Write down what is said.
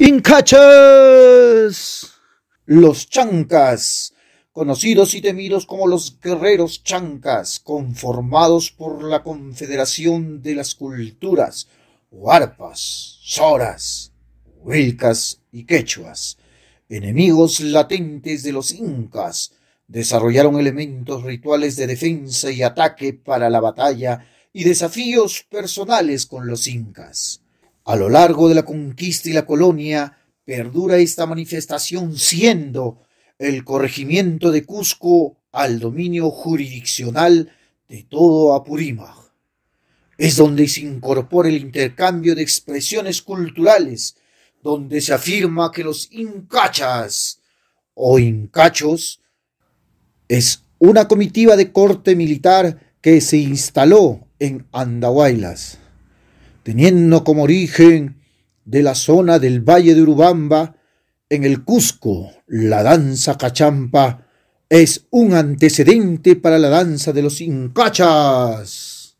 Incachas. Los chancas, conocidos y temidos como los guerreros chancas, conformados por la Confederación de las Culturas, huarpas, soras, huilcas y quechuas, enemigos latentes de los incas, desarrollaron elementos rituales de defensa y ataque para la batalla y desafíos personales con los incas. A lo largo de la conquista y la colonia perdura esta manifestación siendo el corregimiento de Cusco al dominio jurisdiccional de todo Apurímac. Es donde se incorpora el intercambio de expresiones culturales, donde se afirma que los incachas o incachos es una comitiva de corte militar que se instaló en Andahuaylas teniendo como origen de la zona del Valle de Urubamba, en el Cusco, la danza cachampa es un antecedente para la danza de los incachas.